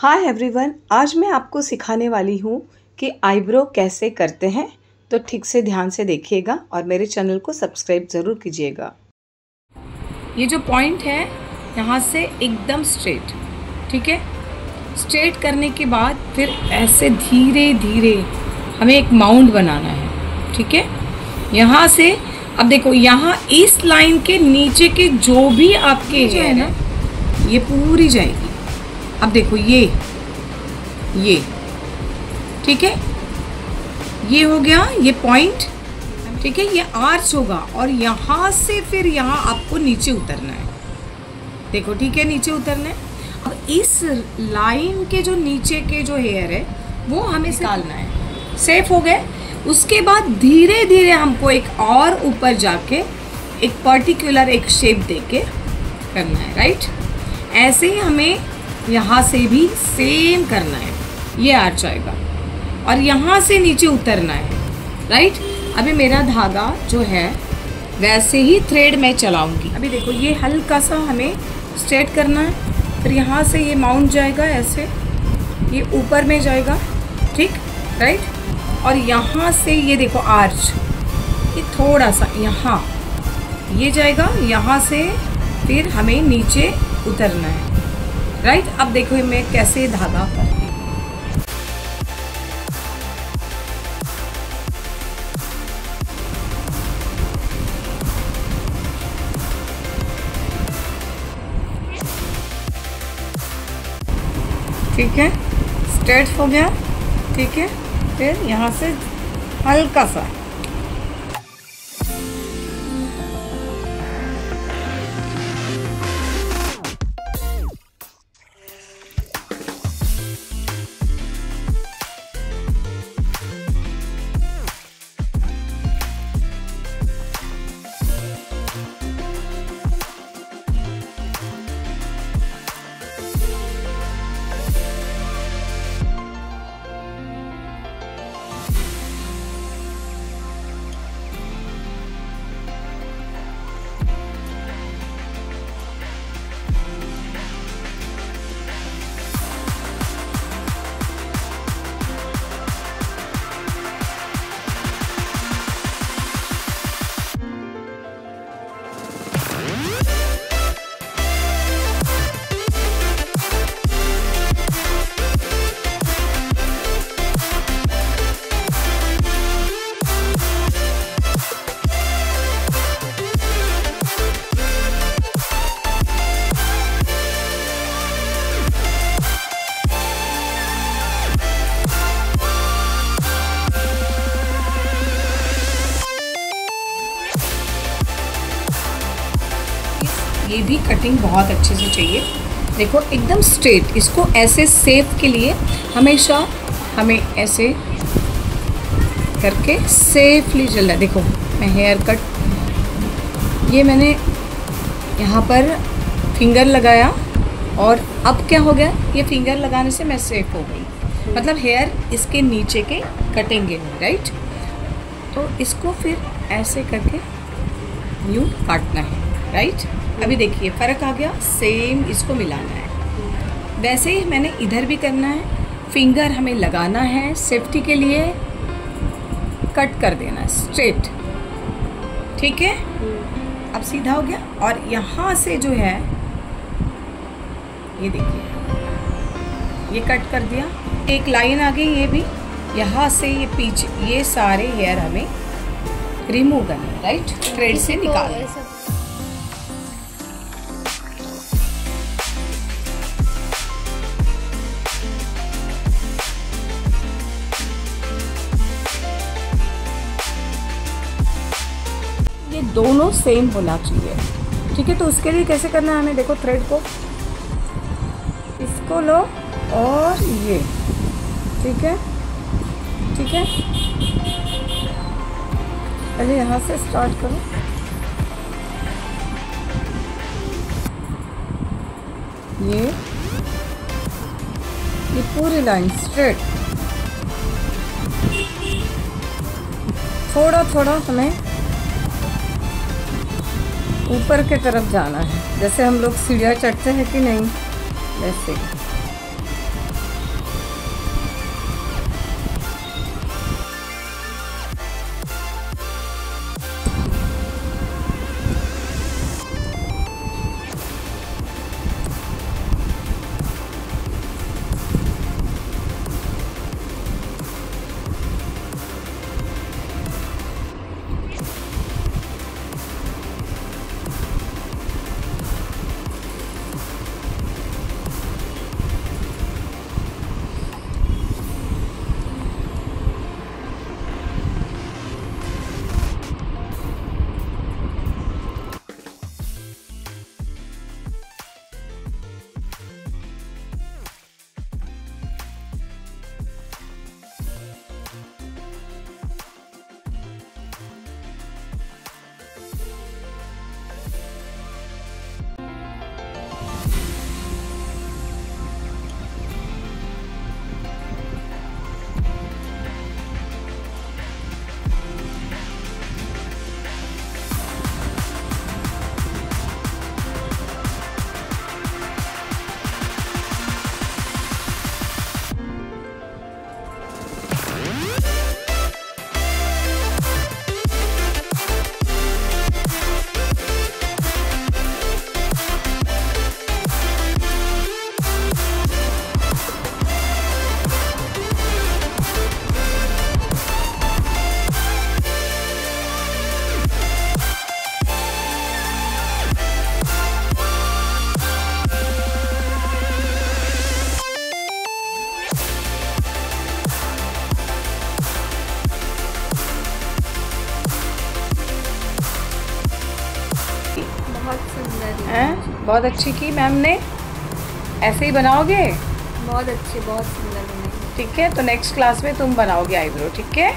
Hi everyone आज मैं आपको सिखाने वाली हूँ कि आईब्रो कैसे करते हैं। तो ठीक से ध्यान से देखिएगा और मेरे चैनल को सब्सक्राइब ज़रूर कीजिएगा। ये जो पॉइंट है यहाँ से एकदम स्ट्रेट ठीक है? स्ट्रेट करने के बाद फिर ऐसे धीरे धीरे हमें एक माउंट बनाना है ठीक है? यहाँ से अब देखो यहाँ इस लाइन के नीचे के जो भी आपके जो है ना? ये पूरी जाएगी। अब देखो ये ये ठीक है? ये हो गया ये पॉइंट ठीक है? ये आर्च होगा और यहाँ से फिर यहाँ आपको नीचे उतरना है। देखो ठीक है? नीचे उतरना है। अब इस लाइन के जो नीचे के जो हेयर है वो हमें निकालना है। सेफ़ हो गए। उसके बाद धीरे धीरे हमको एक और ऊपर जाके एक पर्टिकुलर एक शेप दे के करना है राइट ऐसे ही हमें यहाँ से भी सेम करना है। ये आर्च आएगा और यहाँ से नीचे उतरना है। राइट अभी मेरा धागा जो है, वैसे ही थ्रेड मैं चलाऊँगी। अभी देखो, ये हल्का सा हमें स्ट्रेट करना है। फिर यहाँ से ये माउंट जाएगा ऐसे। ये ऊपर में जाएगा। ठीक? राइट और यहाँ से ये देखो आर्च ये थोड़ा सा यहाँ। ये जाएगा, यहाँ से फिर हमें नीचे उतरना है। राइट अब देखो मैं कैसे धागा ठीक है? स्ट्रेट हो गया। ठीक है? फिर यहाँ से हल्का सा। कटिंग बहुत अच्छे से चाहिए। देखो, एकदम स्ट्रेट इसको ऐसे सेफ़ के लिए हमेशा हमें ऐसे करके सेफली चलना देखो, मैं हेयर कट ये मैंने यहाँ पर फिंगर लगाया और अब क्या हो गया? ये फिंगर लगाने से मैं सेफ़ हो गई। मतलब हेयर इसके नीचे के कटेंगे राइट तो इसको फिर ऐसे करके यूँ काटना है राइट अभी देखिए फ़र्क आ गया सेम इसको मिलाना है। वैसे ही मैंने इधर भी करना है फिंगर हमें लगाना है सेफ्टी के लिए कट कर देना स्ट्रेट ठीक है? अब सीधा हो गया और यहाँ से जो है ये देखिए ये कट कर दिया। एक लाइन आ गई ये भी यहाँ से ये पीछे ये सारे हेयर हमें रिमूव करना राइट थ्रेड से निकालना दोनों सेम होना चाहिए। ठीक है तो उसके लिए कैसे करना है हमें? देखो थ्रेड को। इसको लो और ये। ठीक है? ठीक है? पहले यहाँ से स्टार्ट करो। ये। ये पूरी लाइन स्ट्रेट थोड़ा थोड़ा हमें ऊपर के तरफ़ जाना है। जैसे हम लोग सीढ़ियाँ चढ़ते हैं कि नहीं? वैसे। बहुत अच्छी की मैम ने। ऐसे ही बनाओगे? बहुत अच्छे बहुत सुंदर बनाए ठीक है तो नेक्स्ट क्लास में तुम बनाओगे आईब्रो ठीक है?